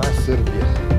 met Wasserbeek.